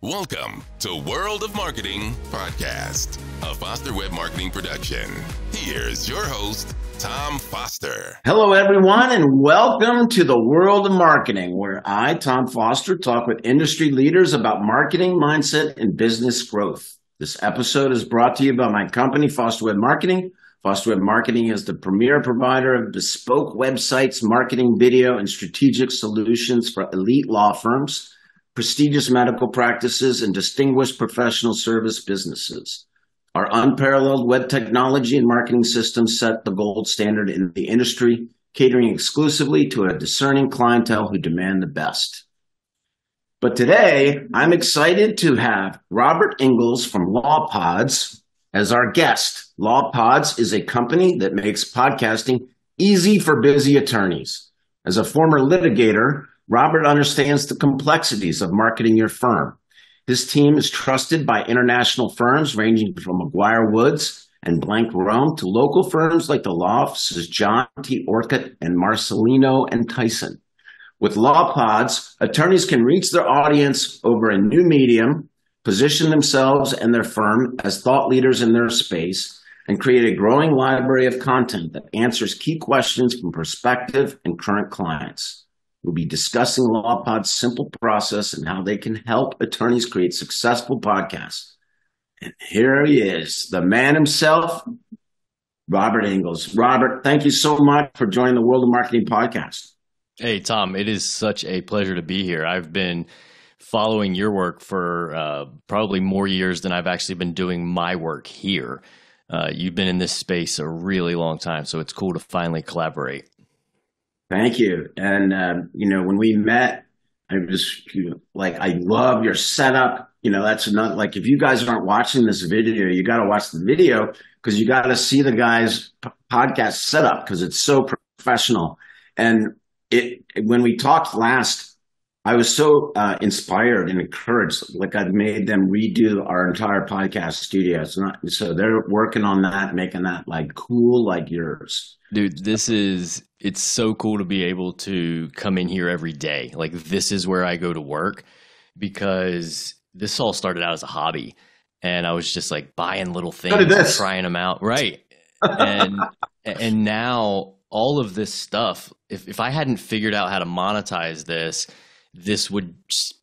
Welcome to World of Marketing Podcast, a Foster Web Marketing production. Here's your host, Tom Foster. Hello, everyone, and welcome to the World of Marketing, where I, Tom Foster, talk with industry leaders about marketing, mindset, and business growth. This episode is brought to you by my company, Foster Web Marketing. Foster Web Marketing is the premier provider of bespoke websites, marketing, video, and strategic solutions for elite law firms prestigious medical practices, and distinguished professional service businesses. Our unparalleled web technology and marketing systems set the gold standard in the industry, catering exclusively to a discerning clientele who demand the best. But today, I'm excited to have Robert Ingalls from LawPods as our guest. LawPods is a company that makes podcasting easy for busy attorneys. As a former litigator, Robert understands the complexities of marketing your firm. His team is trusted by international firms ranging from McGuireWoods and Blank Rome to local firms like the law offices John T. Orcutt and Marcellino and Tyson. With LawPods, attorneys can reach their audience over a new medium, position themselves and their firm as thought leaders in their space, and create a growing library of content that answers key questions from prospective and current clients. We'll be discussing LawPod's simple process and how they can help attorneys create successful podcasts. And here he is, the man himself, Robert Ingalls. Robert, thank you so much for joining the World of Marketing podcast. Hey, Tom, it is such a pleasure to be here. I've been following your work for uh, probably more years than I've actually been doing my work here. Uh, you've been in this space a really long time, so it's cool to finally collaborate. Thank you. And, uh, you know, when we met, I was you know, like, I love your setup. You know, that's not like if you guys aren't watching this video, you got to watch the video because you got to see the guy's p- podcast setup because it's so professional. And it, when we talked last, I was so uh, inspired and encouraged. Like I've made them redo our entire podcast studio. It's not so they're working on that, making that like cool like yours. Dude, this is it's so cool to be able to come in here every day. Like this is where I go to work because this all started out as a hobby and I was just like buying little things, trying them out. Right. And and now all of this stuff, if if I hadn't figured out how to monetize this, this would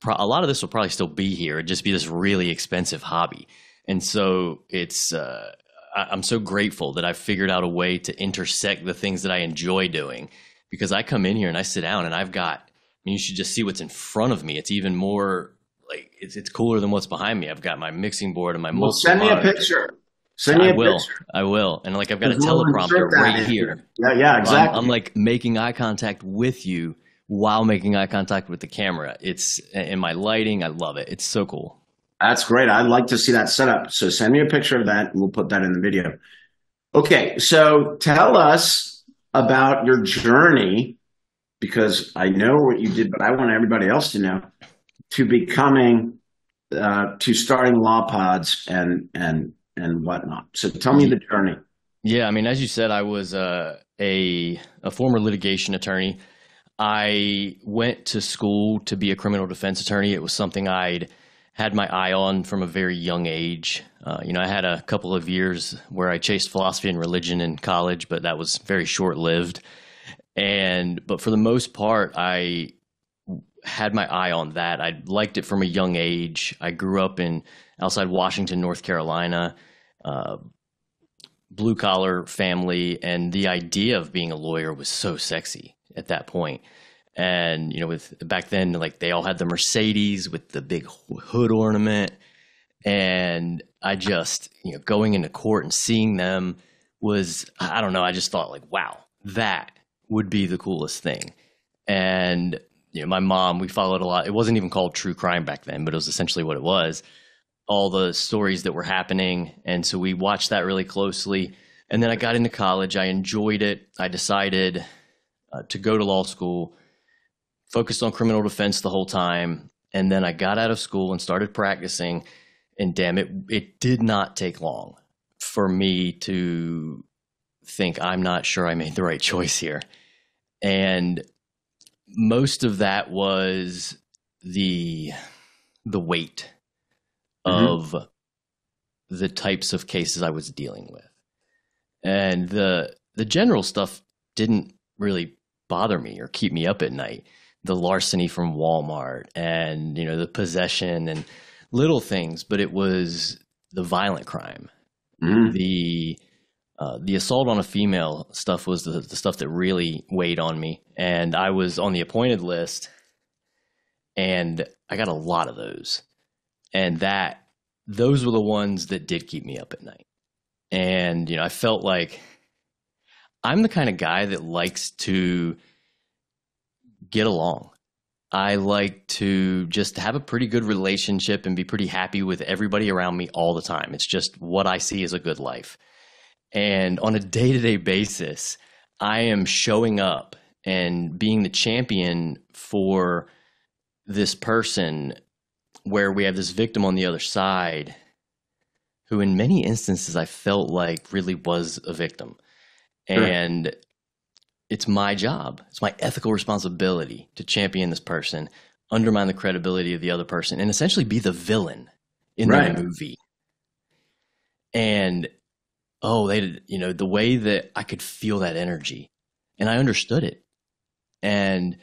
a lot of this will probably still be here. It'd just be this really expensive hobby. And so it's uh I'm so grateful that I've figured out a way to intersect the things that I enjoy doing because I come in here and I sit down and I've got, I mean, you should just see what's in front of me. It's even more like, it's, it's cooler than what's behind me. I've got my mixing board and my well, send me a picture. Send me I a will. Picture. I will. And like, I've got There's a teleprompter right here. Yeah, yeah, exactly. I'm, I'm like making eye contact with you while making eye contact with the camera. It's in my lighting. I love it. It's so cool. That's great. I'd like to see that setup. So send me a picture of that and we'll put that in the video. Okay. So tell us about your journey because I know what you did, but I want everybody else to know to becoming, uh, to starting LawPods and, and, and whatnot. So tell me the journey. Yeah. I mean, as you said, I was uh, a, a former litigation attorney. I went to school to be a criminal defense attorney. It was something I'd, had my eye on from a very young age. Uh, you know, I had a couple of years where I chased philosophy and religion in college, but that was very short lived. And but for the most part, I had my eye on that. I liked it from a young age. I grew up in outside Washington, North Carolina, uh, blue collar family, and the idea of being a lawyer was so sexy at that point. And you know with back then like they all had the mercedes with the big hood ornament. And i just you know going into court and seeing them was i don't know i just thought like wow that would be the coolest thing. And you know my mom we followed a lot. It wasn't even called true crime back then but it was essentially what it was. All the stories that were happening. And so we watched that really closely. And then i got into college. I enjoyed it. I decided uh, to go to law school focused on criminal defense the whole time. And then I got out of school and started practicing. And damn it, it did not take long for me to think I'm not sure I made the right choice here. And most of that was the the weight mm-hmm. of the types of cases I was dealing with. And the the general stuff didn't really bother me or keep me up at night. The larceny from Walmart and you know the possession and little things, but it was the violent crime, mm-hmm. the uh, the assault on a female stuff was the, the stuff that really weighed on me, and I was on the appointed list, and I got a lot of those, and that those were the ones that did keep me up at night, and you know I felt like I'm the kind of guy that likes to get along. I like to just have a pretty good relationship and be pretty happy with everybody around me all the time. It's just what I see as a good life. And on a day to day basis, I am showing up and being the champion for this person where we have this victim on the other side who, in many instances, I felt like really was a victim. Sure. And it's my job, it's my ethical responsibility to champion this person, undermine the credibility of the other person, and essentially be the villain in right. the movie. And oh, they, you know, the way that I could feel that energy, and I understood it, and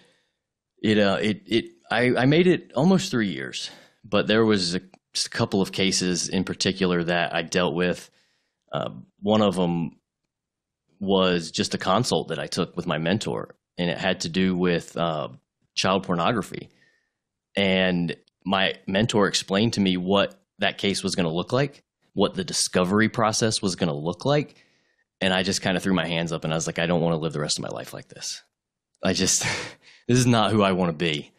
it, uh, it, it, I, I made it almost three years, but there was a, a couple of cases in particular that I dealt with. Uh, one of them was just a consult that I took with my mentor, and it had to do with uh, child pornography. And my mentor explained to me what that case was going to look like, what the discovery process was going to look like. And I just kind of threw my hands up and I was like, I don't want to live the rest of my life like this. I just, this is not who I want to be.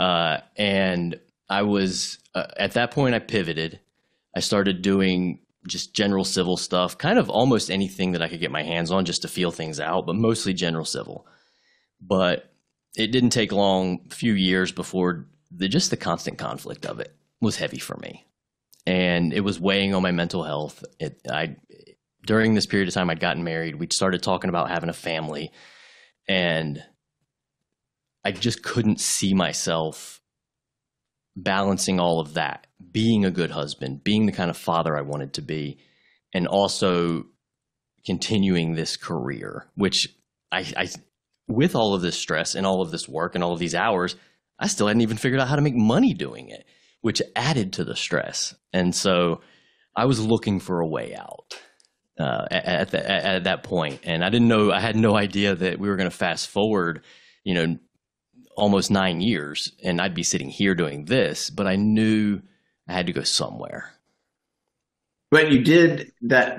Uh, and I was, uh, at that point, I pivoted. I started doing just general civil stuff, kind of almost anything that I could get my hands on just to feel things out, but mostly general civil. But it didn't take long, a few years before the, just the constant conflict of it was heavy for me. And it was weighing on my mental health. It, I, during this period of time, I'd gotten married. We'd started talking about having a family, and I just couldn't see myself balancing all of that, being a good husband, being the kind of father I wanted to be, and also continuing this career, which I, I with all of this stress and all of this work and all of these hours, I still hadn't even figured out how to make money doing it, which added to the stress. And so I was looking for a way out uh, at, the, at, that point, and I didn't know I had no idea that we were going to fast forward, you know, almost nine years and I'd be sitting here doing this, but I knew I had to go somewhere. But you did that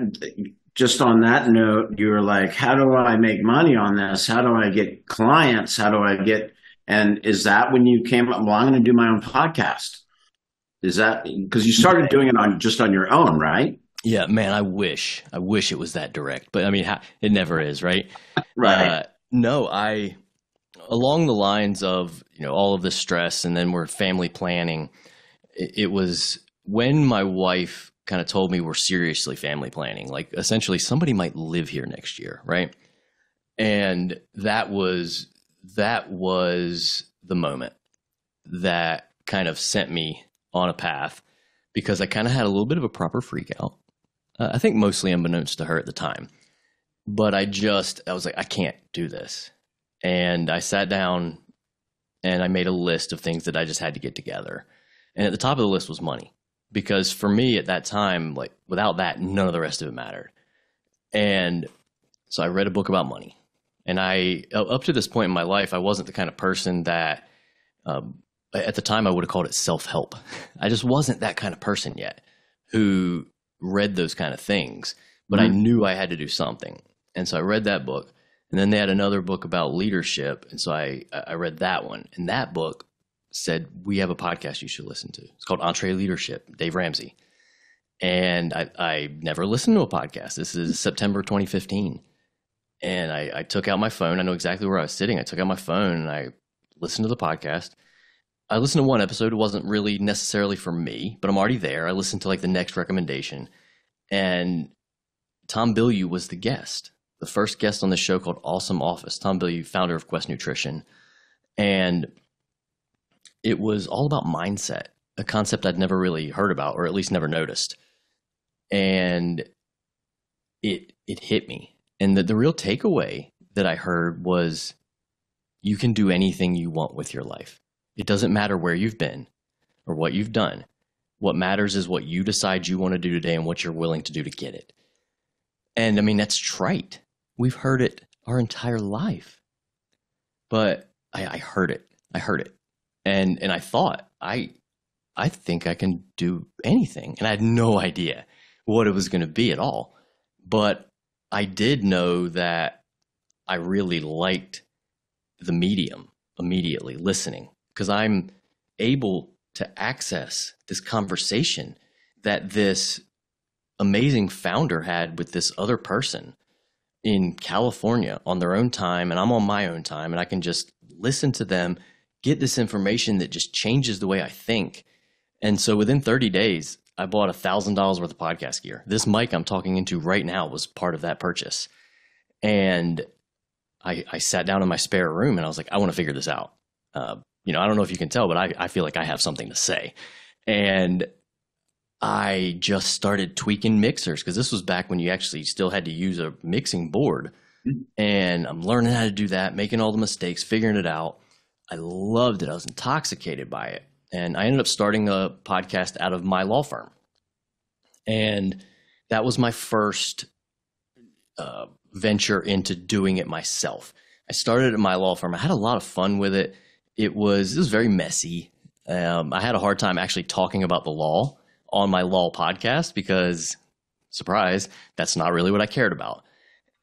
just on that note, you were like, how do I make money on this? How do I get clients? How do I get, and is that when you came up, well, I'm going to do my own podcast? Is that because you started doing it on just on your own, right? Yeah, man, I wish, I wish it was that direct, but I mean, it never is, right? right. Uh, no, I, along the lines of you know all of this stress and then we're family planning it, was when my wife kind of told me we're seriously family planning like essentially somebody might live here next year right? And that was that was the moment that kind of sent me on a path because i kind of had a little bit of a proper freak out. Uh, i think mostly unbeknownst to her at the time. But i just i was like i can't do this. And I sat down and I made a list of things that I just had to get together. And at the top of the list was money because for me at that time, like without that, none of the rest of it mattered. And so I read a book about money. And I, up to this point in my life, I wasn't the kind of person that, um, at the time, I would have called it self help. I just wasn't that kind of person yet who read those kind of things, but mm-hmm. I knew I had to do something. And so I read that book. And then they had another book about leadership, and so I I read that one. And that book said we have a podcast you should listen to. It's called EntreLeadership, Dave Ramsey. And I I never listened to a podcast. This is September 2015. And I, I took out my phone. I know exactly where I was sitting. I took out my phone and I listened to the podcast. I listened to one episode. It wasn't really necessarily for me, but I'm already there. I listened to like the next recommendation. And Tom Bilyeu was the guest the first guest on the show called Awesome Office, Tom Bilyeu, founder of Quest Nutrition. And it was all about mindset. a concept I'd never really heard about, or at least never noticed. And it it hit me. And the, the real takeaway that I heard was you can do anything you want with your life. It doesn't matter where you've been or what you've done. What matters is what you decide you want to do today and what you're willing to do to get it. And I mean, that's trite. We've heard it our entire life. But I, I heard it. I heard it. And and I thought, I I think I can do anything. And I had no idea what it was going to be at all. But I did know that I really liked the medium immediately, listening, because I'm able to access this conversation that this amazing founder had with this other person in California on their own time, and I'm on my own time, and I can just listen to them, get this information that just changes the way I think. And so within 30 days, I bought a thousand dollars worth of podcast gear. This mic I'm talking into right now was part of that purchase. And I, I sat down in my spare room and I was like, I want to figure this out. Uh, you know, I don't know if you can tell, but I, I feel like I have something to say. And I just started tweaking mixers because this was back when you actually still had to use a mixing board. Mm-hmm. And I'm learning how to do that, making all the mistakes, figuring it out. I loved it. I was intoxicated by it. And I ended up starting a podcast out of my law firm. And that was my first uh, venture into doing it myself. I started at my law firm. I had a lot of fun with it. It was it was very messy. Um, I had a hard time actually talking about the law on my law podcast because, surprise, that's not really what I cared about.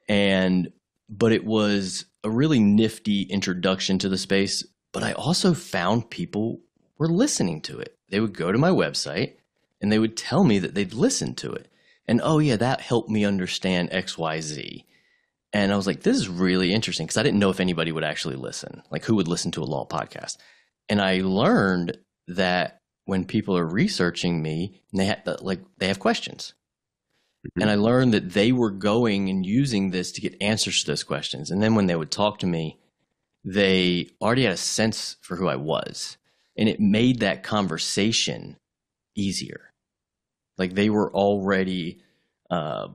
And but it was a really nifty introduction to the space. But I also found people were listening to it. They would go to my website and they would tell me that they'd listened to it. And oh yeah, that helped me understand XYZ. And I was like, this is really interesting because I didn't know if anybody would actually listen, like who would listen to a law podcast. And I learned that when people are researching me, they have, like they have questions. Mm-hmm. And I learned that they were going and using this to get answers to those questions. And then when they would talk to me, they already had a sense for who I was. And it made that conversation easier. Like they were already uh,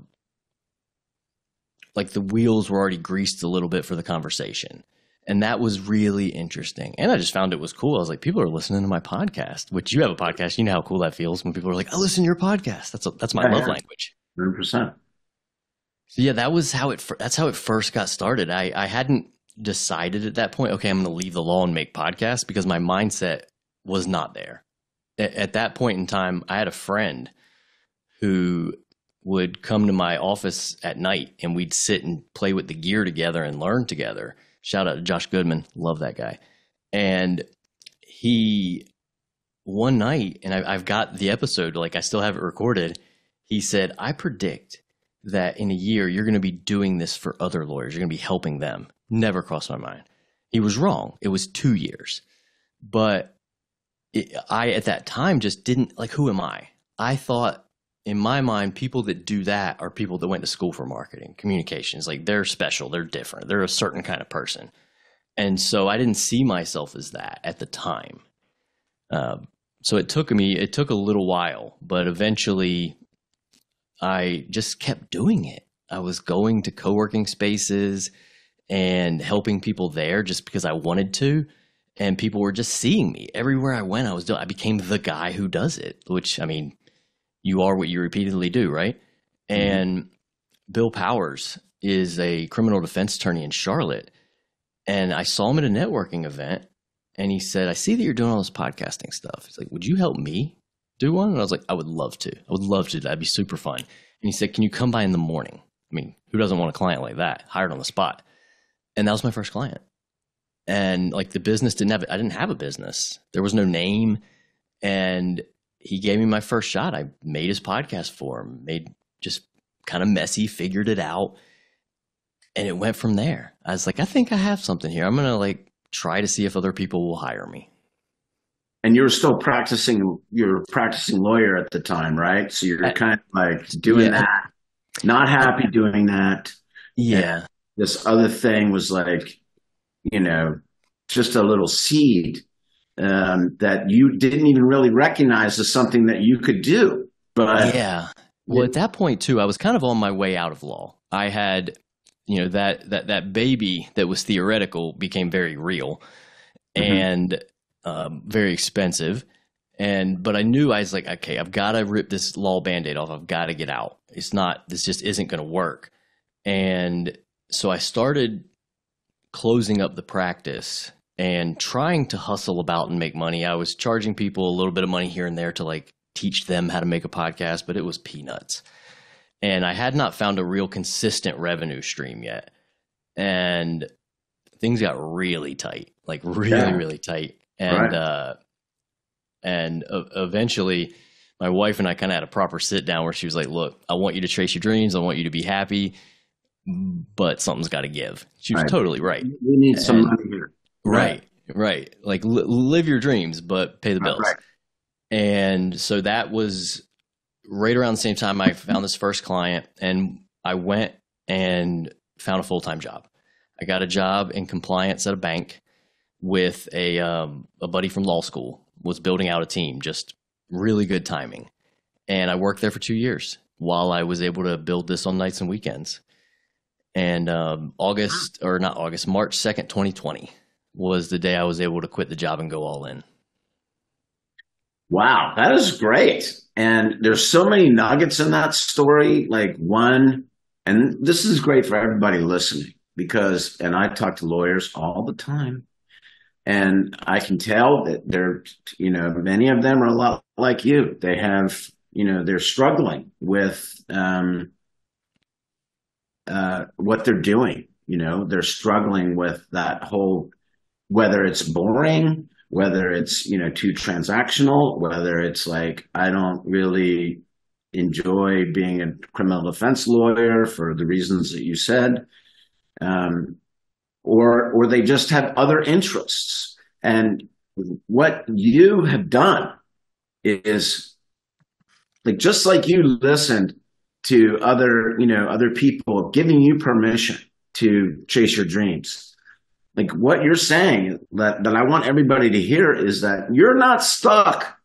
like the wheels were already greased a little bit for the conversation. And that was really interesting. And I just found it was cool. I was like, people are listening to my podcast, which you have a podcast. You know how cool that feels when people are like, I listen to your podcast. That's, a, that's my yeah, love language. 100%. So yeah, that was how it, that's how it first got started. I, I hadn't decided at that point, okay, I'm going to leave the law and make podcasts because my mindset was not there. At, at that point in time, I had a friend who would come to my office at night and we'd sit and play with the gear together and learn together. Shout out to Josh Goodman. Love that guy. And he, one night, and I, have got the episode, like I still have it recorded. He said, I predict that in a year, you're going to be doing this for other lawyers. You're going to be helping them. Never crossed my mind. He was wrong. It was two years. But it, I, at that time, just didn't like, who am I? I thought in my mind, people that do that are people that went to school for marketing, communications. Like they're special, they're different, they're a certain kind of person. And so I didn't see myself as that at the time. Uh, so it took me, it took a little while, but eventually I just kept doing it. I was going to co working spaces and helping people there just because I wanted to. And people were just seeing me everywhere I went. I was doing, I became the guy who does it, which I mean, you are what you repeatedly do, right? Mm-hmm. And Bill Powers is a criminal defense attorney in Charlotte. And I saw him at a networking event and he said, I see that you're doing all this podcasting stuff. He's like, Would you help me do one? And I was like, I would love to. I would love to. That'd be super fun. And he said, Can you come by in the morning? I mean, who doesn't want a client like that? Hired on the spot. And that was my first client. And like the business didn't have, I didn't have a business. There was no name. And he gave me my first shot. I made his podcast for him, made just kind of messy, figured it out. And it went from there. I was like, I think I have something here. I'm going to like try to see if other people will hire me. And you were still practicing, you're practicing lawyer at the time, right? So you're kind of like doing yeah, that, not happy doing that. Yeah. And this other thing was like, you know, just a little seed um, that you didn't even really recognize as something that you could do. But yeah, well, at that point too, I was kind of on my way out of law. I had, you know, that that that baby that was theoretical became very real, mm-hmm. and um, very expensive. And but I knew I was like, okay, I've got to rip this law band-aid off. I've got to get out. It's not. This just isn't going to work. And so I started closing up the practice and trying to hustle about and make money. I was charging people a little bit of money here and there to like teach them how to make a podcast, but it was peanuts. And I had not found a real consistent revenue stream yet. And things got really tight, like really, yeah. really tight. And, right. uh, and uh, eventually my wife and I kind of had a proper sit down where she was like, look, I want you to chase your dreams. I want you to be happy, but something's got to give. She was right. totally right. We need some money here. Right. Right. right. Like li- live your dreams, but pay the bills. Right. And so that was right around the same time I found this first client and I went and found a full time job. I got a job in compliance at a bank with a um, a buddy from law school was building out a team. Just really good timing, and I worked there for two years while I was able to build this on nights and weekends. And um, August or not August, March second, twenty twenty was the day I was able to quit the job and go all in. Wow, that is great. And there's so many nuggets in that story. Like one, and this is great for everybody listening because, and I talk to lawyers all the time, and I can tell that they're, you know, many of them are a lot like you. They have, you know, they're struggling with um, uh, what they're doing. You know, they're struggling with that whole, whether it's boring whether it's you know too transactional whether it's like i don't really enjoy being a criminal defense lawyer for the reasons that you said um, or or they just have other interests. And what you have done is like just like you listened to other you know other people giving you permission to chase your dreams like what you're saying that, that I want everybody to hear is that you're not stuck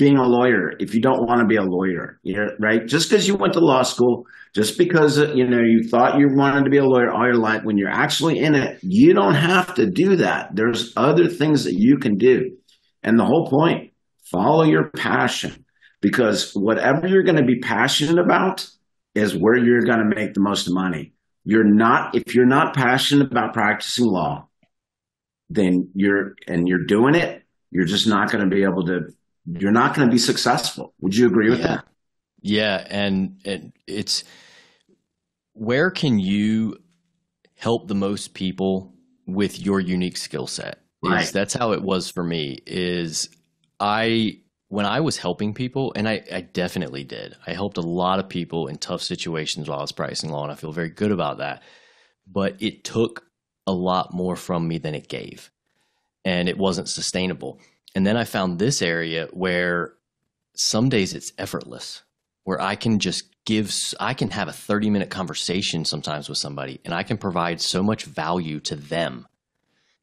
being a lawyer if you don't want to be a lawyer, right? Just because you went to law school, just because uh, you know you thought you wanted to be a lawyer all your life, when you're actually in it, you don't have to do that. There's other things that you can do, and the whole point: follow your passion, because whatever you're going to be passionate about is where you're going to make the most money. You're not if you're not passionate about practicing law, then you're and you're doing it, you're just not going to be able to. You're not going to be successful. Would you agree with yeah. that? Yeah, and, and it's where can you help the most people with your unique skill set? Right. Is that's how it was for me. Is I when I was helping people, and I, I, definitely did. I helped a lot of people in tough situations while I was pricing law, and I feel very good about that. But it took a lot more from me than it gave. And it wasn't sustainable. And then I found this area where some days it's effortless, where I can just give, I can have a 30 minute conversation sometimes with somebody and I can provide so much value to them.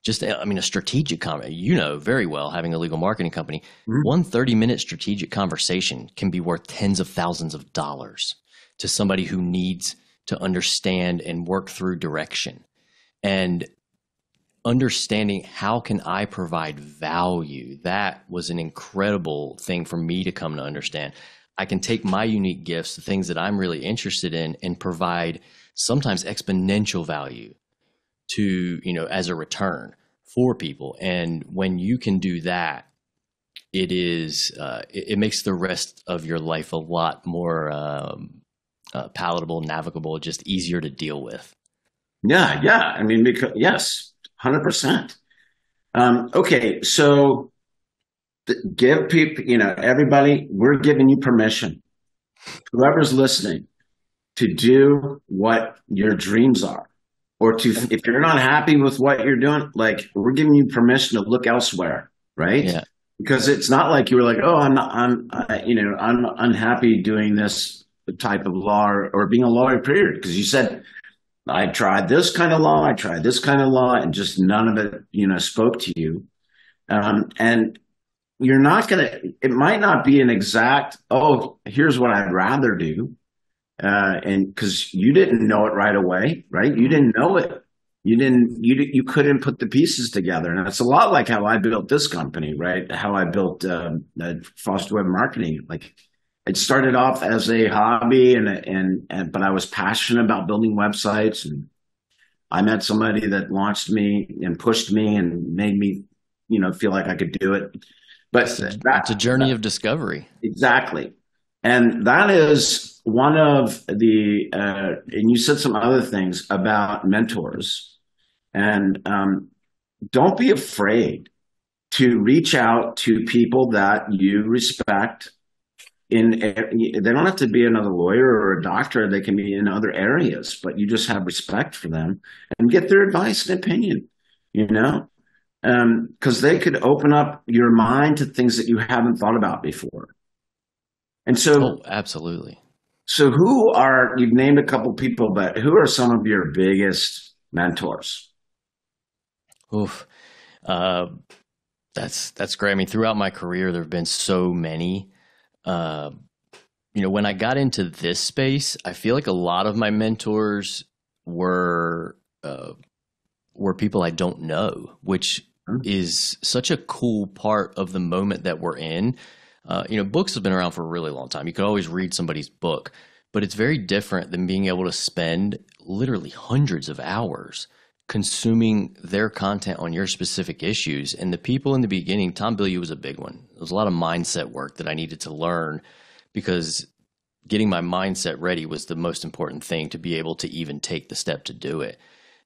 Just, I mean, a strategic comment, you know very well, having a legal marketing company, mm-hmm. one 30 minute strategic conversation can be worth tens of thousands of dollars to somebody who needs to understand and work through direction and understanding how can I provide value. That was an incredible thing for me to come to understand. I can take my unique gifts, the things that I'm really interested in, and provide sometimes exponential value to, you know, as a return for people. And when you can do that, it is, uh, it, it, makes the rest of your life a lot more um, uh, palatable, navigable, just easier to deal with. Yeah, yeah. I mean, because yes, hundred um, percent. Okay, so give people, you know, everybody, we're giving you permission. Whoever's listening, to do what your dreams are, or to if you're not happy with what you're doing, like we're giving you permission to look elsewhere, right? Yeah. Because it's not like you were like, oh, I'm not, I'm, uh, you know, I'm unhappy doing this type of law or, or being a lawyer. Period. Because you said I tried this kind of law, I tried this kind of law, and just none of it, you know, spoke to you. Um, and you're not going to, it might not be an exact, oh, here's what I'd rather do. Uh, and cause you didn't know it right away, right? You didn't know it. You didn't, you, you couldn't put the pieces together. And it's a lot like how I built this company, right? How I built, um, Foster Web Marketing. Like it started off as a hobby and, and, and, but I was passionate about building websites and I met somebody that launched me and pushed me and made me, you know, feel like I could do it. But it's a, that, it's a journey that, of discovery. Exactly. And that is one of the, uh, and you said some other things about mentors. And um, don't be afraid to reach out to people that you respect. In they don't have to be another lawyer or a doctor; they can be in other areas. But you just have respect for them and get their advice and opinion. You know, because um, they could open up your mind to things that you haven't thought about before. And so, oh, absolutely. So, who are you've named a couple people, but who are some of your biggest mentors? Oof, uh, that's that's great. I mean, throughout my career, there have been so many. Uh, you know, when I got into this space, I feel like a lot of my mentors were uh, were people I don't know, which mm-hmm. is such a cool part of the moment that we're in. Uh, you know, books have been around for a really long time. You could always read somebody's book, but it's very different than being able to spend literally hundreds of hours consuming their content on your specific issues. And the people in the beginning, Tom Bilyeu was a big one. There was a lot of mindset work that I needed to learn because getting my mindset ready was the most important thing to be able to even take the step to do it.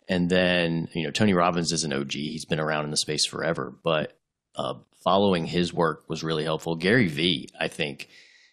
And then, you know, Tony Robbins is an OG. He's been around in the space forever, but uh, following his work was really helpful. Gary Vee, I think,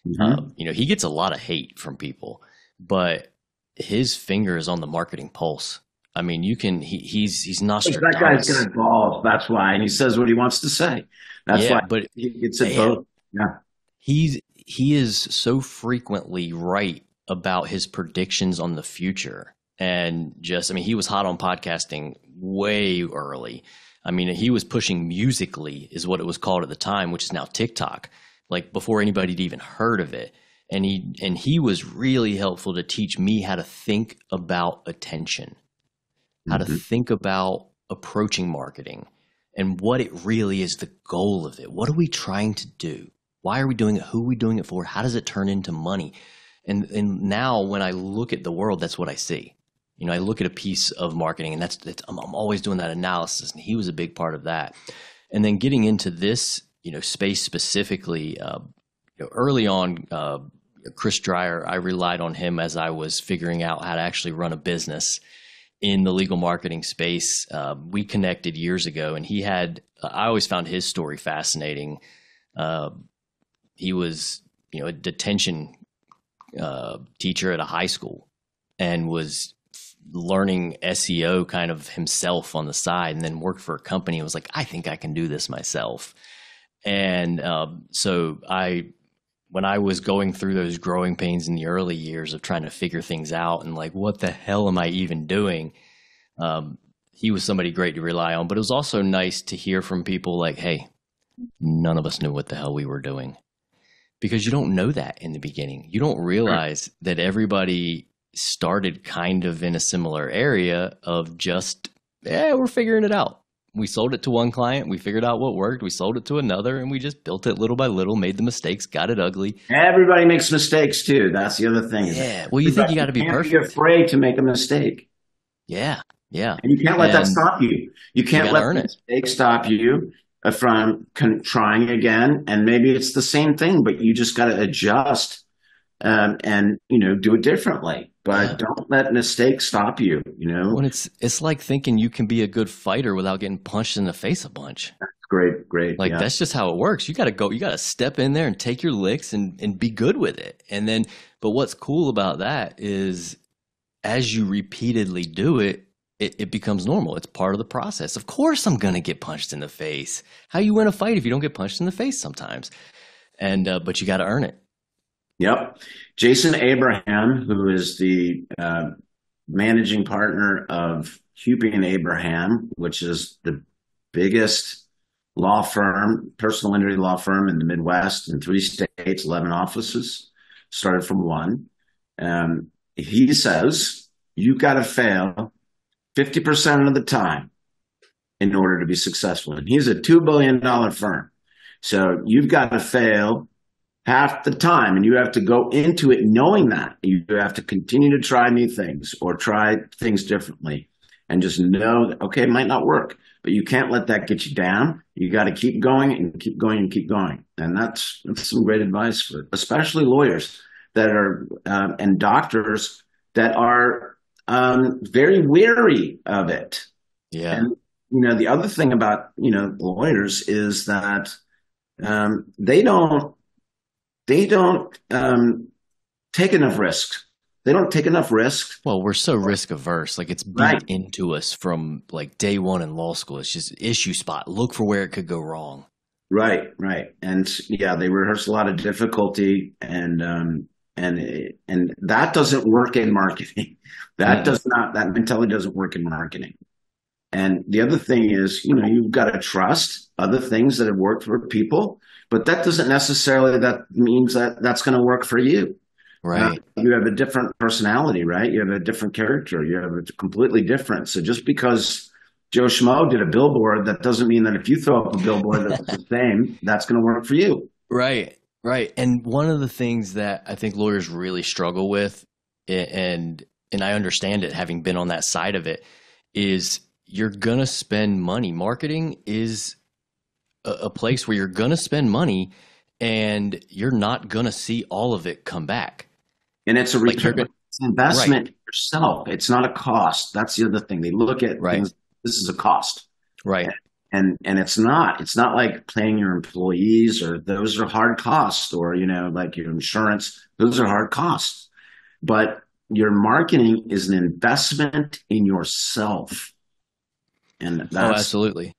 mm-hmm. um, you know, he gets a lot of hate from people, but his finger is on the marketing pulse. I mean, you can. He, he's he's not. That guy's got balls. That's why, and he says what he wants to say. That's yeah, why. But he gets it both. Yeah. He's he is so frequently right about his predictions on the future and just I mean he was hot on podcasting way early. I mean he was pushing Musical.ly is what it was called at the time, which is now TikTok, like before anybody had even heard of it. And he and he was really helpful to teach me how to think about attention, how mm-hmm. to think about approaching marketing and what it really is the goal of it. What are we trying to do? Why are we doing it? Who are we doing it for? How does it turn into money? And and now when I look at the world, that's what I see you know, I look at a piece of marketing, and that's, that's I'm, I'm, always doing that analysis, and he was a big part of that. And then getting into this, you know, space specifically, uh, you know, early on, uh, Chris Dreyer, I relied on him as I was figuring out how to actually run a business in the legal marketing space. Uh, we connected years ago, and he had. I always found his story fascinating. Uh, he was, you know, a detention uh, teacher at a high school, and was learning SEO kind of himself on the side and then worked for a company and was like, I think I can do this myself. And um, so I, when I was going through those growing pains in the early years of trying to figure things out and like, what the hell am I even doing? Um, he was somebody great to rely on, but it was also nice to hear from people like, hey, none of us knew what the hell we were doing because you don't know that in the beginning. You don't realize that everybody started kind of in a similar area of just, yeah, we're figuring it out. We sold it to one client, we figured out what worked, we sold it to another, and we just built it little by little, made the mistakes, got it ugly. Everybody makes mistakes too. That's the other thing. Yeah. Well, you think you got to be perfect. You're afraid to make a mistake. Yeah. Yeah. And you can't let and that stop you. You can't you let the mistake stop you from con- trying again. And maybe it's the same thing, but you just got to adjust um, and you know do it differently but yeah. don't let mistakes stop you you know when it's it's like thinking you can be a good fighter without getting punched in the face a bunch that's great great like yeah. that's just how it works you got to go you got to step in there and take your licks and and be good with it and then but what's cool about that is as you repeatedly do it it, it becomes normal. It's part of the process. Of course, I'm going to get punched in the face. How you win a fight if you don't get punched in the face sometimes? And uh, but you got to earn it. Yep. Jason Abraham, who is the uh, managing partner of Hupy and Abraham, which is the biggest law firm, personal injury law firm in the Midwest in three states, 11 offices, started from one. Um, he says you've got to fail 50% of the time in order to be successful. And he's a $2 billion firm. So you've got to fail half the time and you have to go into it knowing that. You have to continue to try new things or try things differently and just know that okay it might not work but you can't let that get you down. You got to keep going and keep going and keep going. And that's that's some great advice for especially lawyers that are um, and doctors that are um, very weary of it. Yeah. and you know the other thing about you know lawyers is that um, they don't they don't um, take enough risks. They don't take enough risks. Well, we're so risk averse. Like it's beat Right. into us from like day one in law school. It's just issue spot. Look for where it could go wrong. Right, right, and yeah, they rehearse a lot of difficulty, and um, and and that doesn't work in marketing. That Mhm. does not. That mentality doesn't work in marketing. And the other thing is, you know, you've got to trust other things that have worked for people, but that doesn't necessarily that means that that's going to work for you. Right. Uh, you have a different personality, right? You have a different character. You have a completely different. So just because Joe Schmo did a billboard, that doesn't mean that if you throw up a billboard that's the same, that's going to work for you. Right, right. And one of the things that I think lawyers really struggle with, and and I understand it, having been on that side of it, is you're gonna spend money. Marketing is a, a place where you're gonna spend money, and you're not gonna see all of it come back. And it's a Like return. an investment in yourself. It's not a cost. That's the other thing. They look at Right. things. This is a cost. Right. and and it's not it's not like paying your employees or those are hard costs or you know like your insurance those are hard costs but your marketing is an investment in yourself and Oh, absolutely.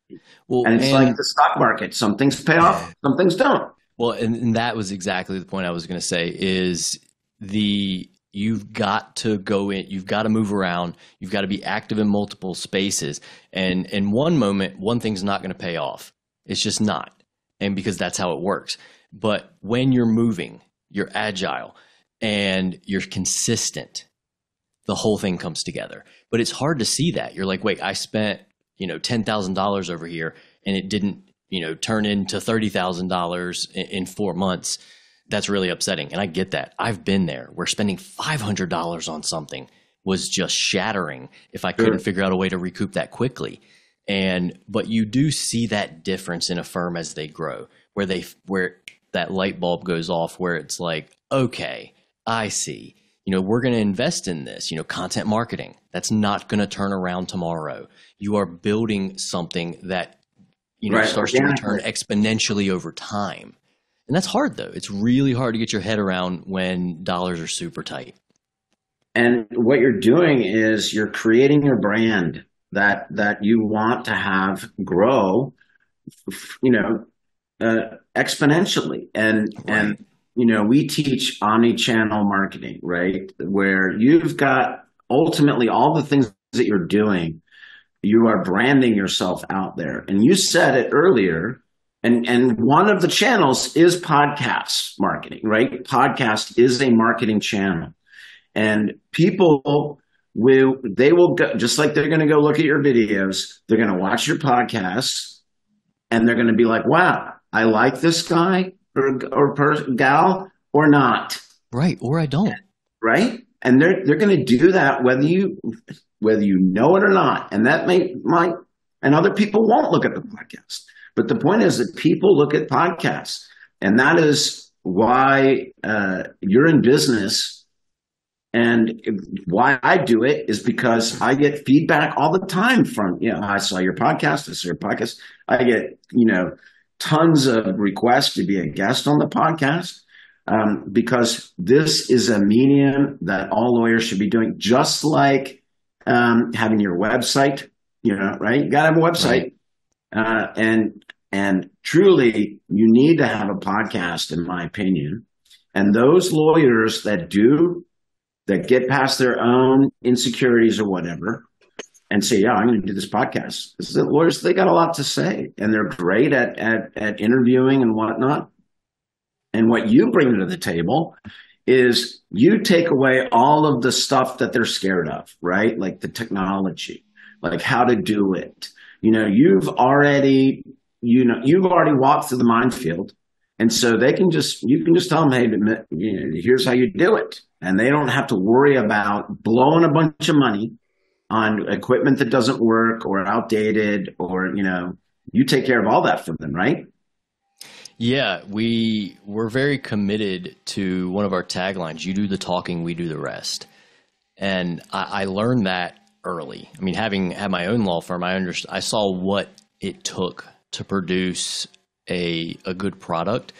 Well, and it's and- like the stock market some things pay off some things don't Well, and, and that was exactly the point I was going to say is the you've got to go in, you've got to move around, you've got to be active in multiple spaces, and in one moment, one thing's not going to pay off. It's just not, and because that's how it works. But when you're moving, you're agile, and you're consistent. The whole thing comes together. But it's hard to see that. You're like, wait, I spent you know ten thousand dollars over here, and it didn't you know turn into thirty thousand dollars in four months. That's really upsetting, and I get that. I've been there. Where spending five hundred dollars on something was just shattering if I couldn't Sure. figure out a way to recoup that quickly. And but you do see that difference in a firm as they grow, where they where that light bulb goes off, where it's like, okay, I see. You know, we're going to invest in this. You know, content marketing. That's not going to turn around tomorrow. You are building something that you know Right, starts to organically. return exponentially over time. And that's hard though. It's really hard to get your head around when dollars are super tight. and what you're doing is you're creating your brand that that you want to have grow you know uh, exponentially and and you know we teach omni-channel marketing right? Where you've got ultimately all the things that you're doing you are branding yourself out there. And you said it earlier and and one of the channels is podcast marketing right? Podcast is a marketing channel. And people will they will go just like they're going to go look at your videos they're going to watch your podcasts and they're going to be like wow i like this guy or, or per, gal or not Right. Or I don't. right and they're they're going to do that whether you whether you know it or not and that may might and other people won't look at the podcast but the point is that people look at podcasts and that is why uh, you're in business and why I do it is because I get feedback all the time from, you know, I saw your podcast, I saw your podcast. I get, you know, tons of requests to be a guest on the podcast um, because this is a medium that all lawyers should be doing, just like um, having your website, you know, right? You got to have a website. Uh, and, and truly, you need to have a podcast, in my opinion. And those lawyers that do that get past their own insecurities or whatever and say, yeah, I'm going to do this podcast. The lawyers, they got a lot to say and they're great at, at, at interviewing and whatnot. And what you bring to the table is you take away all of the stuff that they're scared of, right? Like the technology, like how to do it. You know, you've already, you know, you've already walked through the minefield. And so they can just, you can just tell them, hey, here's how you do it. And they don't have to worry about blowing a bunch of money on equipment that doesn't work or outdated or, you know, you take care of all that for them, right? Yeah, we we're very committed to one of our taglines: "You do the talking, we do the rest." And I, I learned that early. I mean, having had my own law firm, I understand. I saw what it took to produce a a good product,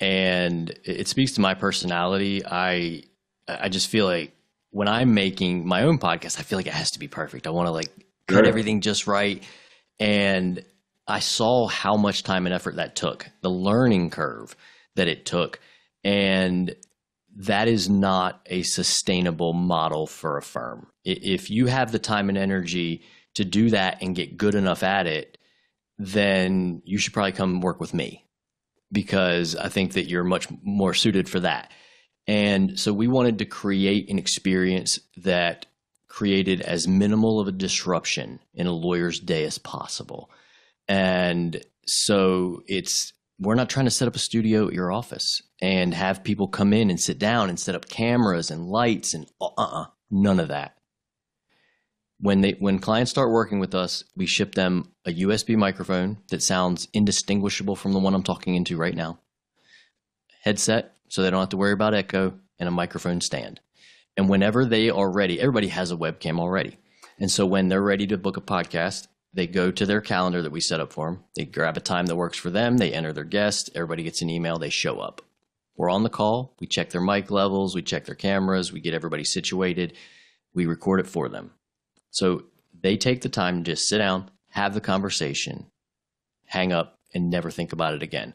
and it speaks to my personality. I I just feel like when I'm making my own podcast, I feel like it has to be perfect. I want to like cut sure. everything just right, and I saw how much time and effort that took, the learning curve that it took. And that is not a sustainable model for a firm. If you have the time and energy to do that and get good enough at it, then you should probably come work with me because I think that you're much more suited for that. And so we wanted to create an experience that created as minimal of a disruption in a lawyer's day as possible. And so it's we're not trying to set up a studio at your office and have people come in and sit down and set up cameras and lights and uh uh-uh, none of that. When they when clients start working with us, we ship them a USB microphone that sounds indistinguishable from the one I'm talking into right now. Headset so they don't have to worry about echo and a microphone stand. And whenever they are ready, everybody has a webcam already. And so when they're ready to book a podcast, they go to their calendar that we set up for them. They grab a time that works for them. They enter their guest. Everybody gets an email. They show up. We're on the call. We check their mic levels. We check their cameras. We get everybody situated. We record it for them. So they take the time to just sit down, have the conversation, hang up, and never think about it again.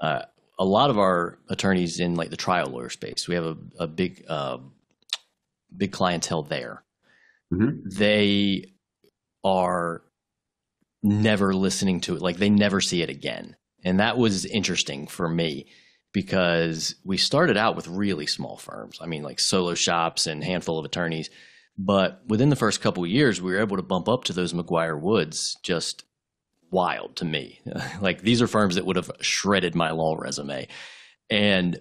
Uh, a lot of our attorneys in like the trial lawyer space, we have a, a big, uh, big clientele there. Mm-hmm. They are never listening to it. Like they never see it again. And that was interesting for me because we started out with really small firms. I mean, like solo shops and handful of attorneys. But within the first couple of years, we were able to bump up to those McGuireWoods just wild to me. like these are firms that would have shredded my law resume. And,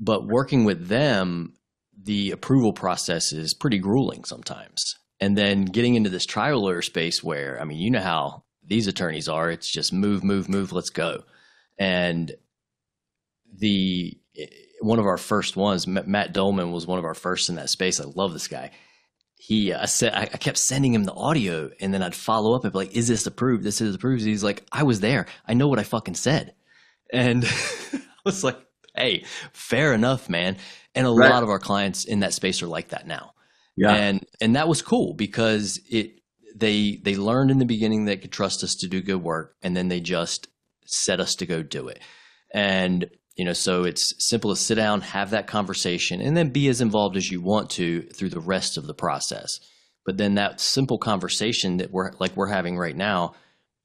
but working with them, the approval process is pretty grueling sometimes and then getting into this trial lawyer space where I mean, you know how these attorneys are. It's just move, move, move. Let's go. And the one of our first ones, Matt Dolman, was one of our first in that space. I love this guy. He, uh, I said, I kept sending him the audio, and then I'd follow up and be like, "Is this approved? This is approved." He's like, "I was there. I know what I fucking said," and I was like, "Hey, fair enough, man." And a right. lot of our clients in that space are like that now. Yeah. And and that was cool because it they they learned in the beginning they could trust us to do good work and then they just set us to go do it. And you know, so it's simple to sit down, have that conversation, and then be as involved as you want to through the rest of the process. But then that simple conversation that we're like we're having right now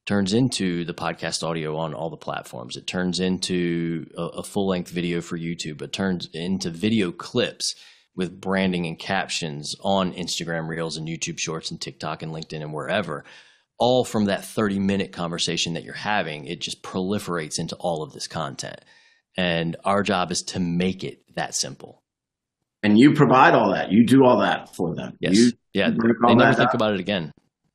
turns into the podcast audio on all the platforms. It turns into a, a full length video for YouTube. It turns into video clips with branding and captions on Instagram Reels and YouTube Shorts and TikTok and LinkedIn and wherever, all from that 30 minute conversation that you're having. It just proliferates into all of this content. And our job is to make it that simple. And you provide all that. You do all that for them. Yes. You, yeah. they never think up. about it again.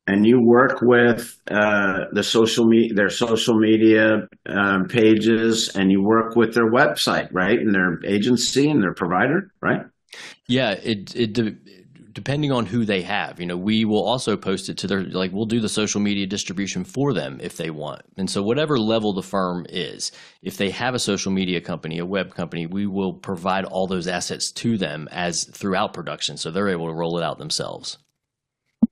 And you work with uh, the social media, their social media um, pages, and you work with their website, right? And their agency and their provider, right? Yeah, it it de- depending on who they have. You know, we will also post it to their like we'll do the social media distribution for them if they want. And so whatever level the firm is, if they have a social media company, a web company, we will provide all those assets to them as throughout production so they're able to roll it out themselves.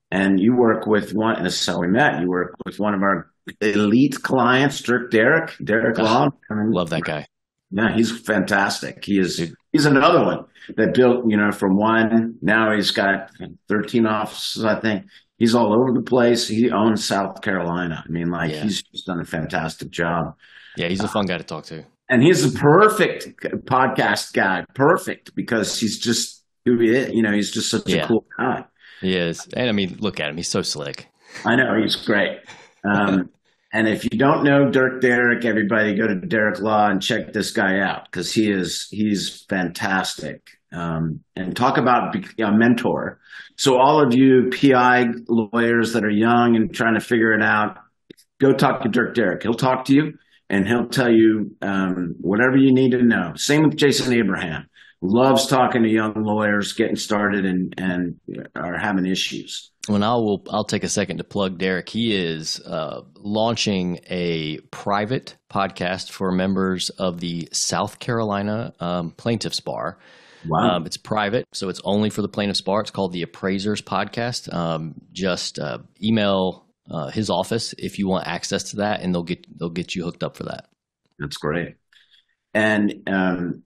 And you work with one, and this is how we met. You work with one of our elite clients, Dirk Derek, Derrick Law. Love that guy. Yeah, he's fantastic. He is. He's another one that built, you know, from one. Now he's got 13 offices, I think. he's all over the place. He owns South Carolina. I mean, like Yeah. he's just done a fantastic job. Yeah, he's a fun guy to talk to. And he's a perfect podcast guy. Perfect because he's just who he is. You know, he's just such Yeah. a cool guy. He is. And I mean, look at him. He's so slick. I know he's great. Um, and if you don't know Dirk Derrick, everybody go to Derrick Law and check this guy out because he is he's fantastic. Um, and talk about a mentor. So all of you PI lawyers that are young and trying to figure it out, go talk to Dirk Derrick. He'll talk to you and he'll tell you um, whatever you need to know. Same with Jason Abraham. Loves talking to young lawyers getting started and and are having issues. When I will, I'll take a second to plug Derrick. He is uh, launching a private podcast for members of the South Carolina um, Plaintiffs Bar. Wow. Um, it's private, so it's only for the plaintiffs bar. It's called the Appraisers Podcast. Um, just uh, email uh, his office if you want access to that, and they'll get they'll get you hooked up for that. That's great. And um,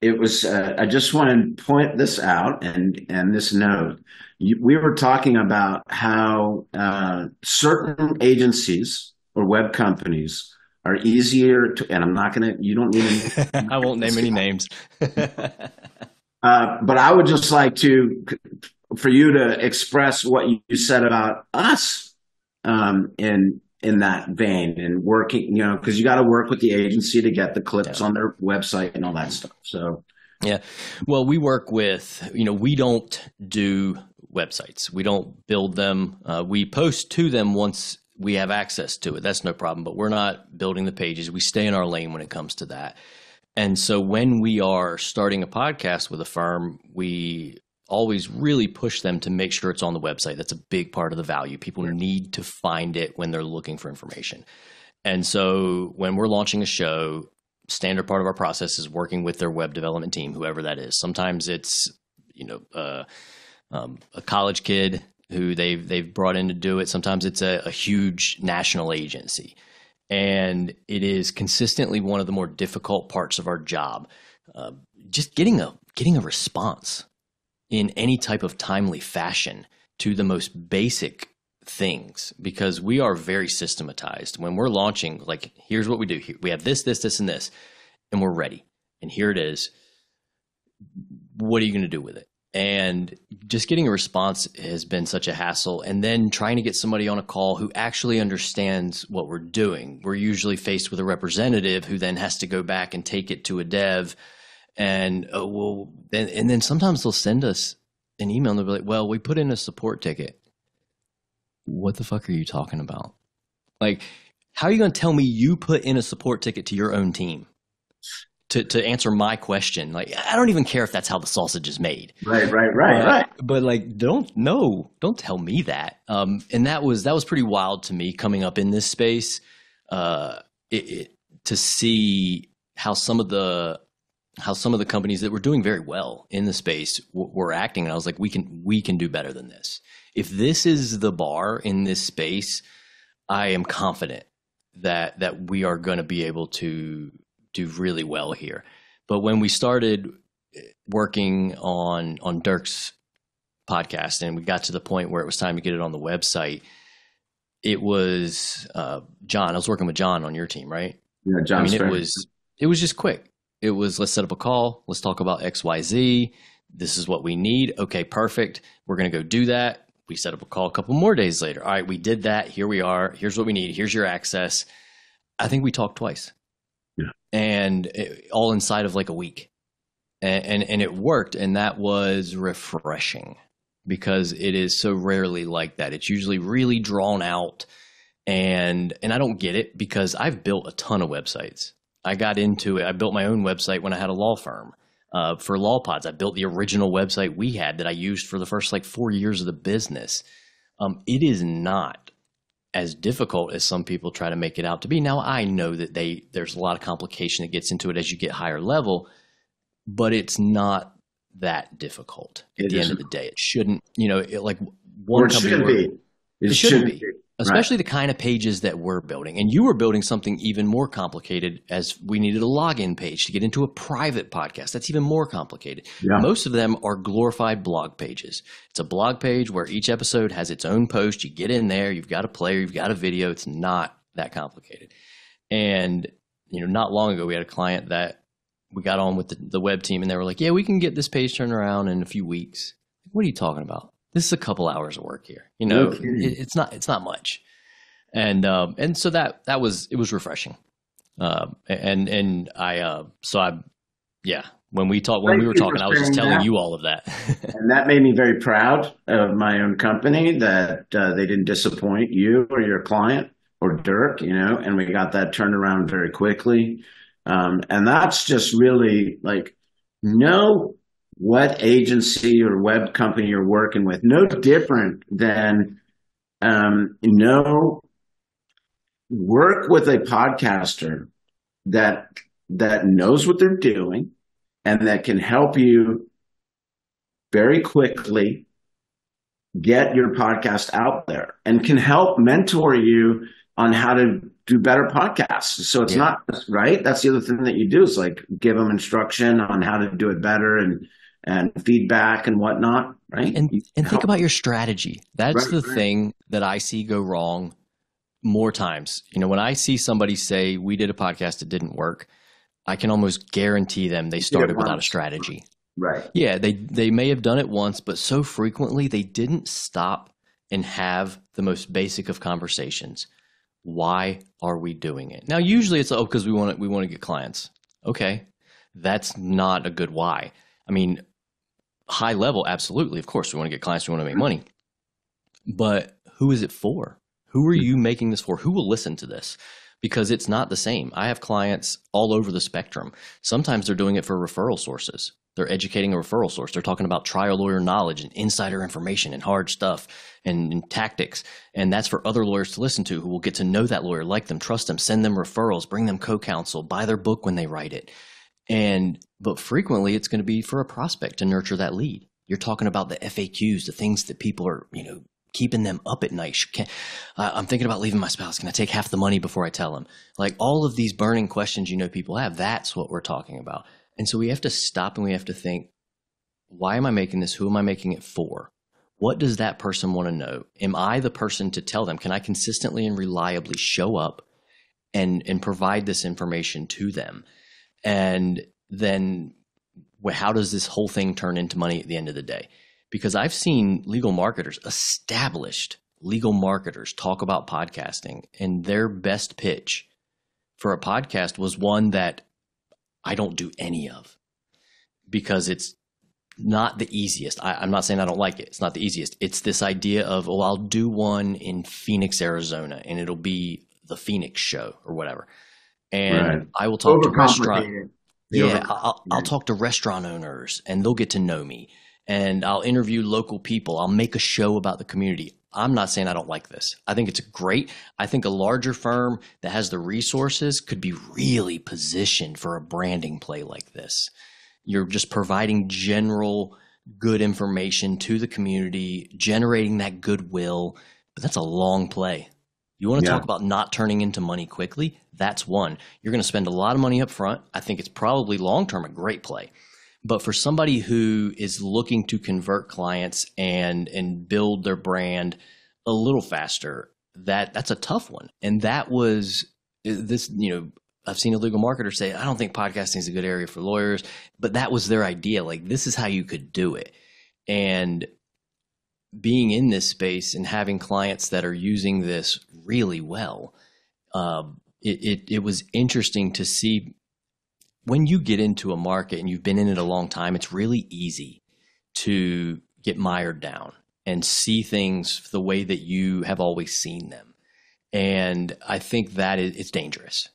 it was. Uh, I just want to point this out and and this note. You, we were talking about how uh, certain agencies or web companies are easier to. And I'm not going to. You don't need. To, I won't name any names. uh, but I would just like to for you to express what you said about us um, in in that vein and working, you know, because you got to work with the agency to get the clips Yeah. on their website and all that stuff. So Yeah. Well, we work with, you know, we don't do websites. We don't build them. Uh, we post to them once we have access to it. That's no problem. But we're not building the pages. We stay in our lane when it comes to that. And so when we are starting a podcast with a firm, we always really push them to make sure it's on the website. That's a big part of the value. People need to find it when they're looking for information. And so when we're launching a show, standard part of our process is working with their web development team, whoever that is. Sometimes it's you know uh, um, a college kid who they've they've brought in to do it. Sometimes it's a, a huge national agency, and it is consistently one of the more difficult parts of our job. Uh, just getting a getting a response in any type of timely fashion to the most basic things because we are very systematized. When we're launching, like, here's what we do. Here- We have this, this, this, and this, and we're ready. And here it is. What are you going to do with it? And just getting a response has been such a hassle. And then trying to get somebody on a call who actually understands what we're doing. We're usually faced with a representative who then has to go back and take it to a dev. And uh, well, then, and then sometimes they'll send us an email and they'll be like, well, we put in a support ticket what the fuck are you talking about? Like, how are you going to tell me you put in a support ticket to your own team to, to answer my question? Like, I don't even care if that's how the sausage is made. right, right, right, Uh, right. But like, don't no, don't tell me that. Um, and that was that was pretty wild to me coming up in this space. Uh, it, it, to see how some of the how some of the companies that were doing very well in the space w- were acting, and I was like, we can we can do better than this. If this is the bar in this space, I am confident that that we are going to be able to do really well here. But when we started working on on Dirk's podcast and we got to the point where it was time to get it on the website, it was uh, John. I was working with John on your team, right? Yeah, John I mean, it was it was just quick. It was let's set up a call. Let's talk about X, Y, Z. This is what we need. Okay, perfect. We're gonna go do that. We set up a call a couple more days later. All right, we did that. Here we are. Here's what we need. Here's your access. I think we talked twice. Yeah. And it, all inside of like a week. And, and and it worked and that was refreshing because it is so rarely like that. It's usually really drawn out and and I don't get it because I've built a ton of websites. I got into it. I built my own website when I had a law firm. Uh, for LawPods, I built the original website we had that I used for the first like four years of the business. Um, it is not as difficult as some people try to make it out to be. Now I know that they there's a lot of complication that gets into it as you get higher level, but it's not that difficult at It the end of the day. It shouldn't, you know, it, like or one it company shouldn't where- be. It shouldn't be. Especially right. the kind of pages that we're building. And you were building something even more complicated as we needed a login page to get into a private podcast. That's even more complicated. Yeah. Most of them are glorified blog pages. It's a blog page where each episode has its own post. You get in there, you've got a player, you've got a video. It's not that complicated. And, you know, not long ago, we had a client that we got on with the, the web team and they were like, yeah, we can get this page turned around in a few weeks. What are you talking about? This is a couple hours of work here. You know, okay. it, it's not it's not much, and um, and so that that was it was refreshing, uh, and and I uh, so I yeah when we talked when Thank we were talking I was just telling that. you all of that, and that made me very proud of my own company that uh, they didn't disappoint you or your client or Dirk, you know, and we got that turned around very quickly, um, and that's just really like no what agency or web company you're working with. No different than um, no work with a podcaster that that knows what they're doing and that can help you very quickly get your podcast out there and can help mentor you on how to do better podcasts. So it's yeah. not right. That's the other thing that you do is like give them instruction on how to do it better and and feedback and whatnot, right? And and think about your strategy. That's right, the right. thing that I see go wrong more times. You know, when I see somebody say we did a podcast that didn't work, I can almost guarantee them they started without a strategy. Right. Yeah, they they may have done it once, but so frequently they didn't stop and have the most basic of conversations. Why are we doing it? Now, usually it's oh because we want to, we want to get clients. Okay, that's not a good why. I mean, high level, absolutely. Of course, we want to get clients, we want to make money. But who is it for? Who are mm-hmm. you making this for? Who will listen to this? Because it's not the same. I have clients all over the spectrum. Sometimes they're doing it for referral sources. They're educating a referral source. They're talking about trial lawyer knowledge and insider information and hard stuff and, and, tactics. And that's for other lawyers to listen to who will get to know that lawyer, like them, trust them, send them referrals, bring them co counsel, buy their book when they write it. And but frequently it's going to be for a prospect to nurture that lead. You're talking about the FAQs, the things that people are, you know, keeping them up at night. Can, uh, I'm thinking about leaving my spouse. Can I take half the money before I tell them? Like all of these burning questions you know people have, that's what we're talking about. And so we have to stop and we have to think, why am I making this? Who am I making it for? What does that person want to know? Am I the person to tell them? Can I consistently and reliably show up and and provide this information to them? And then how does this whole thing turn into money at the end of the day? Because I've seen legal marketers, established legal marketers, talk about podcasting, and their best pitch for a podcast was one that I don't do any of because it's not the easiest. I, am not saying I don't like it. It's not the easiest. It's this idea of, oh, I'll do one in Phoenix, Arizona, and it'll be the Phoenix show or whatever and right. I will talk to restaurant. Yeah, I'll, I'll talk to restaurant owners, and they'll get to know me. And I'll interview local people. I'll make a show about the community. I'm not saying I don't like this. I think it's great. I think a larger firm that has the resources could be really positioned for a branding play like this. You're just providing general good information to the community, generating that goodwill, but that's a long play. You want to yeah. talk about not turning into money quickly? That's one. You're going to spend a lot of money up front. I think it's probably long term a great play. But for somebody who is looking to convert clients and and build their brand a little faster, that that's a tough one. And that was uh, this, you know, I've seen a legal marketer say, I don't think podcasting is a good area for lawyers, but that was their idea. Like this is how you could do it. And being in this space and having clients that are using this really well, um, it, it, it was interesting to see when you get into a market and you've been in it a long time, it's really easy to get mired down and see things the way that you have always seen them. And I think that it's dangerous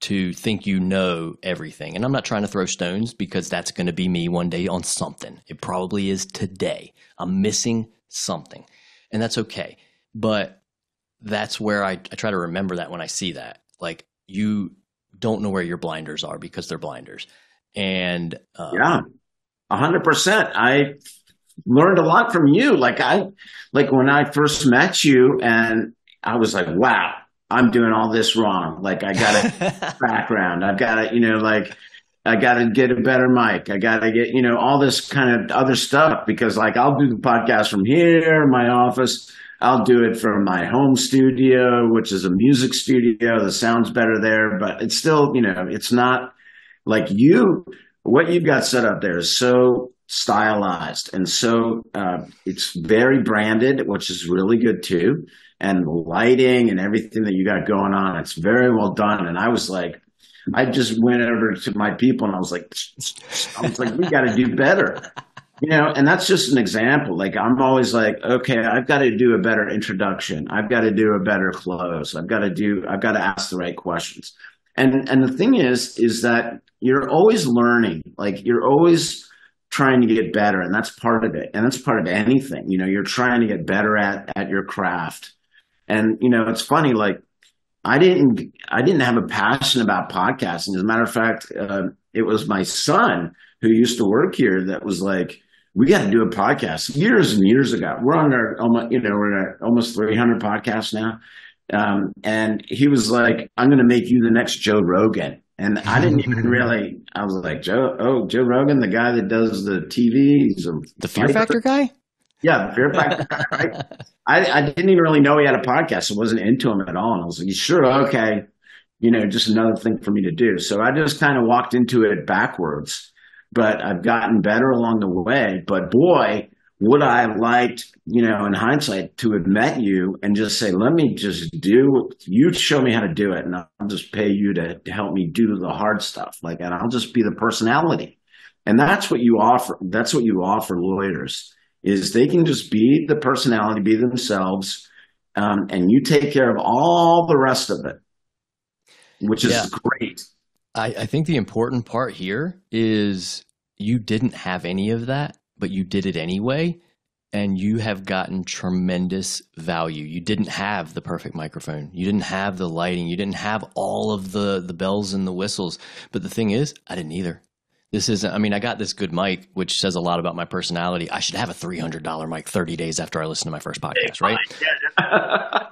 to think you know everything. And I'm not trying to throw stones because that's going to be me one day on something. It probably is today. I'm missing something, and that's okay. But that's where I, I try to remember that when I see that. Like you don't know where your blinders are because they're blinders. And uh, yeah, a hundred percent. I learned a lot from you. Like I, like when I first met you, and I was like, wow, I'm doing all this wrong. Like I got a background. I've got to, you know, like I got to get a better mic. I got to get, you know, all this kind of other stuff because like I'll do the podcast from here, my office. I'll do it from my home studio, which is a music studio. The sound's better there, but it's still, you know, it's not like you, what you've got set up there is so stylized and so uh, it's very branded, which is really good too. And lighting and everything that you got going on, it's very well done. And I was like, I just went over to my people and I was like, I was like, we got to do better. You know, and that's just an example. Like I'm always like, okay, I've got to do a better introduction. I've got to do a better close. I've got to do, I've got to ask the right questions. And and the thing is, is that you're always learning. Like you're always trying to get better, and that's part of it. And that's part of anything. You know, you're trying to get better at at your craft. And you know, it's funny. Like I didn't I didn't have a passion about podcasting. As a matter of fact, uh, it was my son who used to work here that was like, "We got to do a podcast." Years and years ago, we're on our almost you know we're at almost 300 podcasts now, um, and he was like, "I'm going to make you the next Joe Rogan." And I didn't even really. I was like, Joe, oh, Joe Rogan, the guy that does the TV, he's a the Fear Factor guy. Yeah, Fear Factor? I, I didn't even really know he had a podcast. I wasn't into him at all. And I was like, sure, okay. You know, just another thing for me to do. So I just kind of walked into it backwards, but I've gotten better along the way. But boy, would I have liked, you know, in hindsight to have met you and just say, let me just do, you show me how to do it. And I'll just pay you to, to help me do the hard stuff. Like, and I'll just be the personality. And that's what you offer. That's what you offer lawyers is they can just be the personality, be themselves, um, and you take care of all the rest of it, which is yeah. great. I, I think the important part here is you didn't have any of that, but you did it anyway and you have gotten tremendous value. You didn't have the perfect microphone. You didn't have the lighting. You didn't have all of the the bells and the whistles. But the thing is, I didn't either. This isn't, I mean, I got this good mic, which says a lot about my personality. I should have a $300 mic 30 days after I listen to my first podcast, right?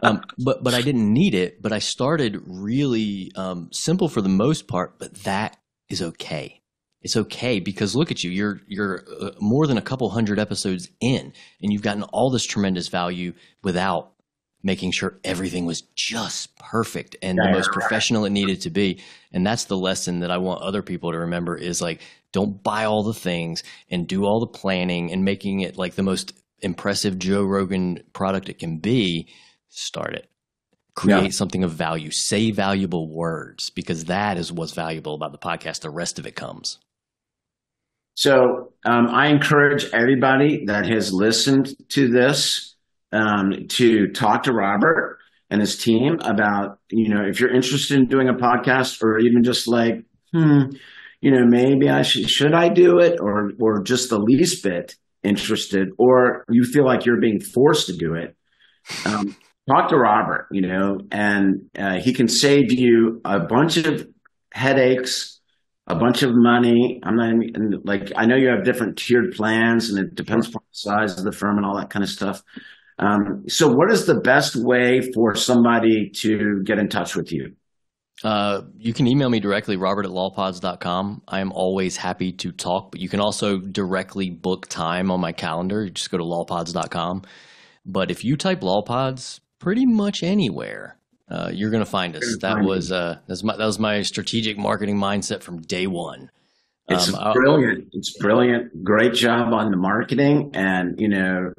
um, but, but I didn't need it. But I started really um, simple for the most part, but that is okay. It's okay because look at you. You're, you're uh, more than a couple hundred episodes in, and you've gotten all this tremendous value without making sure everything was just perfect and the most professional it needed to be. And that's the lesson that I want other people to remember is like, don't buy all the things and do all the planning and making it like the most impressive Joe Rogan product it can be. Start it. Create yeah. something of value. Say valuable words because that is what's valuable about the podcast. The rest of it comes. So um, I encourage everybody that has listened to this um, to talk to Robert and his team about, you know, if you're interested in doing a podcast or even just like, hmm, you know, maybe I should, should I do it or, or just the least bit interested, or you feel like you're being forced to do it. Um, talk to Robert, you know, and uh, he can save you a bunch of headaches, a bunch of money. I'm not even, like, I know you have different tiered plans and it depends on the size of the firm and all that kind of stuff. Um, so, what is the best way for somebody to get in touch with you? Uh, you can email me directly, robert at lawpods.com. I am always happy to talk, but you can also directly book time on my calendar. You just go to lawpods.com. But if you type lawpods pretty much anywhere, uh, you're going to find us. That was, uh, that was, my, that was my strategic marketing mindset from day one. It's um, brilliant. It's brilliant. Great job on the marketing. And, you know,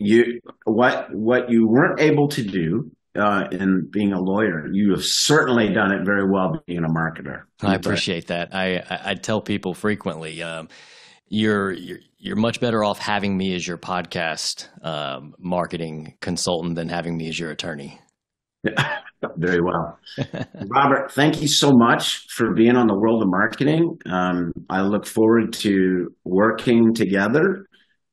you what what you weren't able to do uh, in being a lawyer, you have certainly done it very well being a marketer. I appreciate that. I, I, I tell people frequently, um, you're, you're you're much better off having me as your podcast um, marketing consultant than having me as your attorney. very well, Robert. Thank you so much for being on the world of marketing. Um, I look forward to working together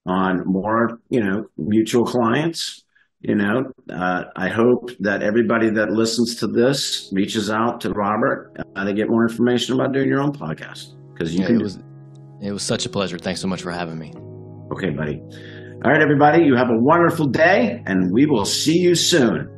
on more, you know, mutual clients. You know, uh, I hope that everybody that listens to this reaches out to Robert uh, to get more information about doing your own podcast because you yeah, can. It was, it was such a pleasure. Thanks so much for having me. Okay, buddy. All right, everybody, you have a wonderful day, and we will see you soon.